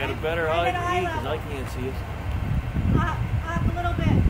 got a better eye I can't see it. Up, up a little bit.